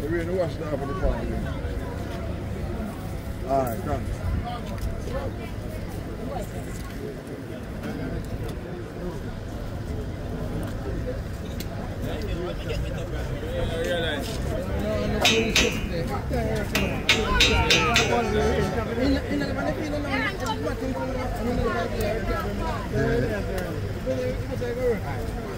The rain washed it off of the farm. Alright, thanks. Buy a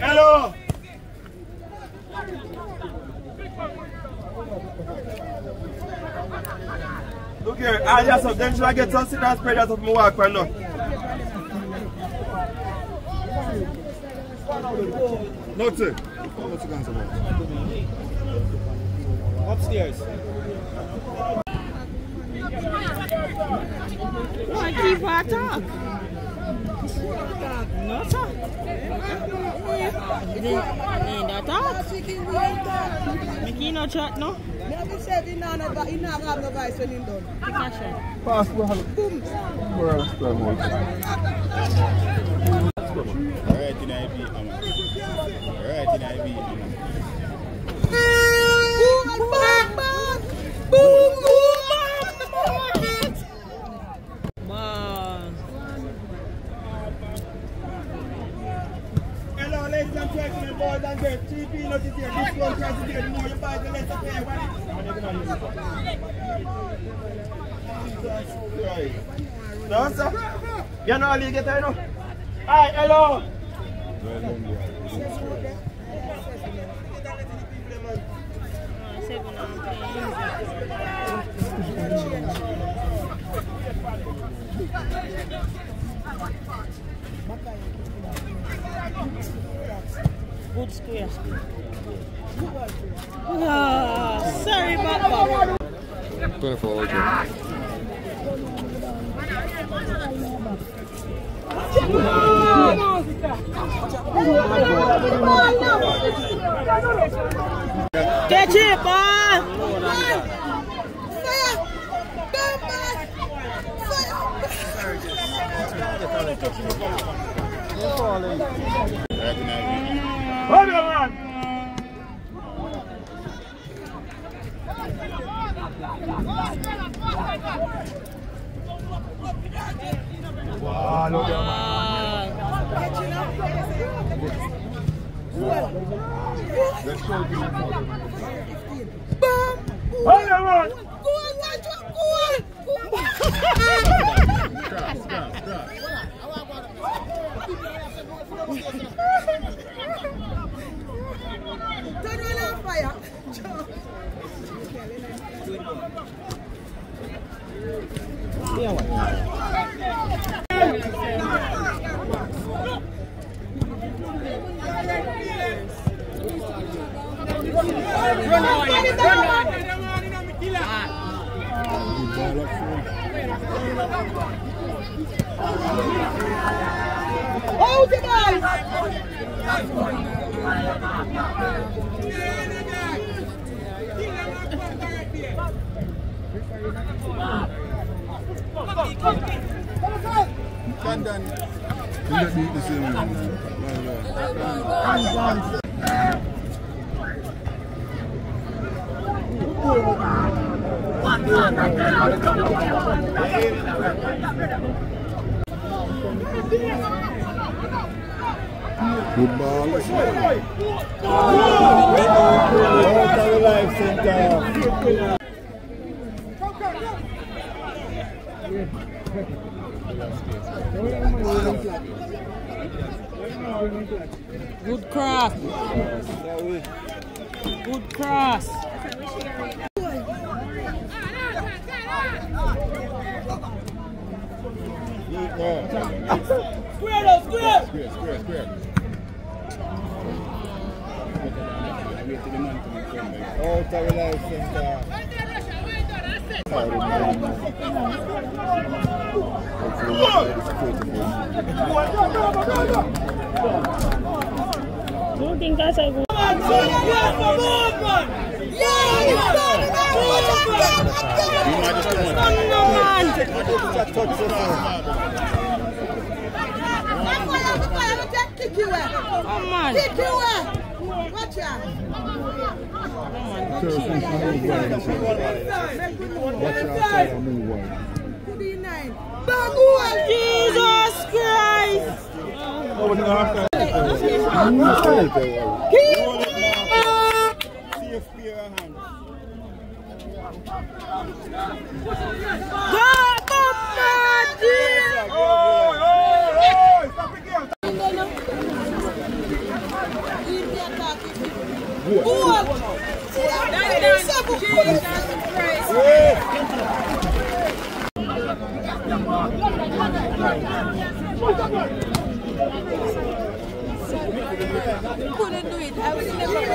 Hello. Look here, I just have then should I get some sit down spread out of my walk right now? Nothing. What's the guns? Upstairs. Why keep our talk? No, sir. You no chat, no? No. Alright in IB, Amma. Boom, bang, bang. Boom, boom, bang. Man. Hello, ladies and gentlemen, boys and girls. Three peanuts is here. This one tries to get the more you buy, the less you pay. What? No, sir. You know how you get there, no? Hi, hello. Seven and three. Good square. Ah, sorry, Papa. 24 hours. Catch it, boy. Alright in IB. Hold on, man. Hold on, man. Cross, cross, cross. London. You let me eat the same one. No, no. Good ball. Good cross. Good cross. Square square. Square, square, square. Out of life center. Don't think I say good. Come on, you. Watch out, out. You might just come on. No man. Touch the I'm going to go and take kick you away. Oh man. Kick you away. Watch out. Watch outside and move on. To the nine. Bang goal. Jesus Christ. CFP your hand. God Almighty. Goal. See that? Seven goals. Couldn't do it. I was never going to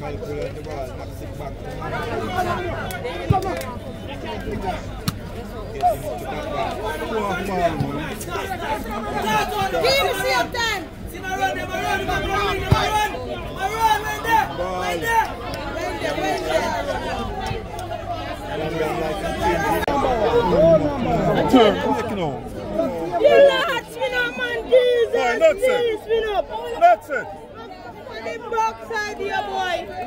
Calculate the ball, knock it back. Give me same time. There. You lot spin up man. Jesus. Please spin up. That's it. On the backside here boy.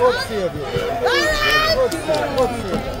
Good save you. Good save. Good save.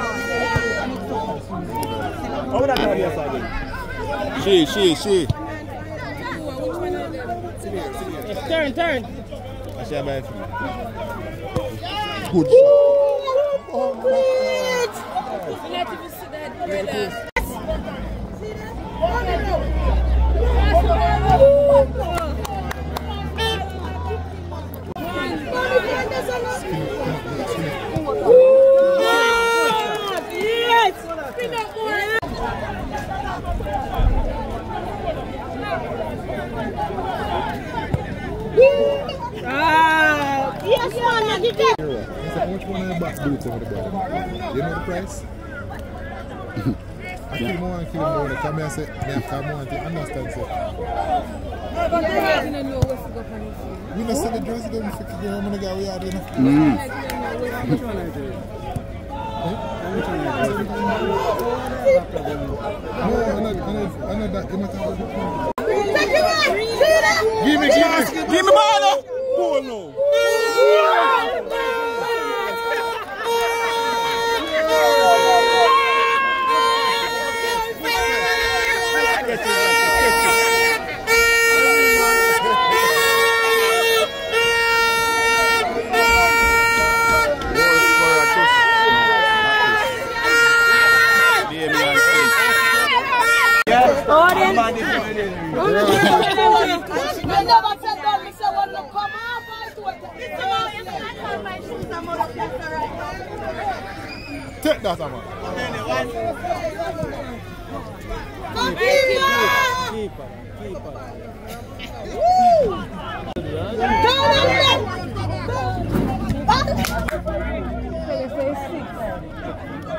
style. Where's How that guy here, sir? She, she, she. Turn, turn. I say bye for good shot? Ah, yes, man, you He said, how much one of the back boots over the bottom? You know the price? I kill more and kill more. They come here and say, me I come more and understand. Say, But they didn't know what's going on with you. we don't sell the jersey, them for kill how many guys we are, you know? They didn't know what's No, I know, I know, I know that. You must have a Give me, give me, give me ball. Ball no.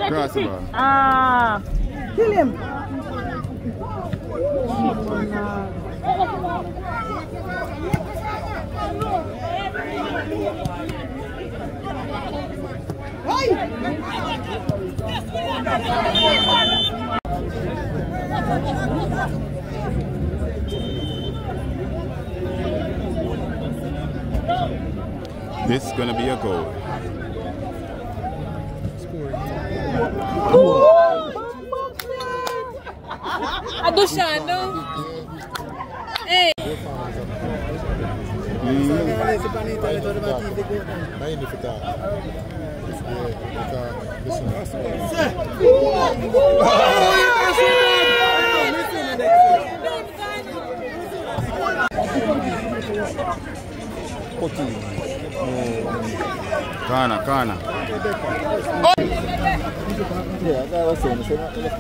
Cross the ball. Ah. Kill him. This is gonna be a goal. Adushano. Hey. Na hii ni fita. Yeah, because, listen. Kana, kana.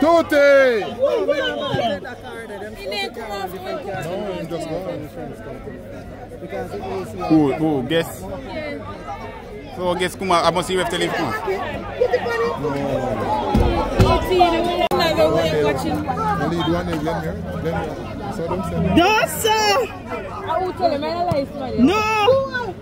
Tutti! He didn't come off one court. No, I'm just going. Who, who, guess? So guess come on, I must see if tell him come. 18. I'm not Yes, sir. I will tell him, money. No. no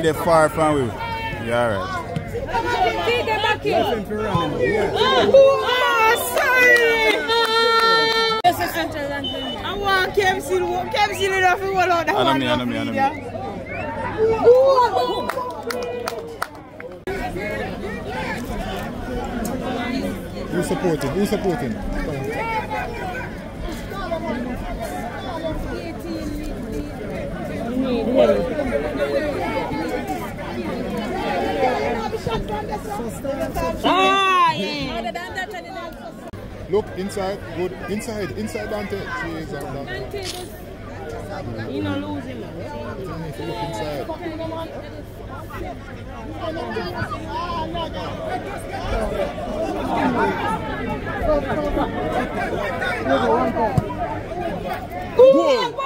no from you. See them back here. Oh, sorry. Yes, I sent her and then- I want KFC. KFC to have to roll out that I know one. me, I know me, I know me. media. Who's supporting? Who's supporting? Come Ah, yeah. Other than that, I didn't- Look inside. Good. Inside. Inside Dante. Jeez, Dante You know losing. man. Look inside. Goal!